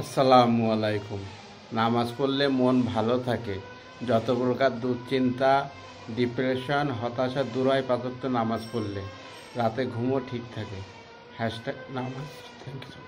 আসসালামু আলাইকুম। নামাজ পড়লে মন ভালো থাকে। যত প্রকার দুশ্চিন্তা, ডিপ্রেশন, হতাশা দূর হয় পাতত্ব নামাজ পড়লে রাতে ঘুমও ঠিক থাকে। হ্যাশট্যাগ নামাজ। Thank you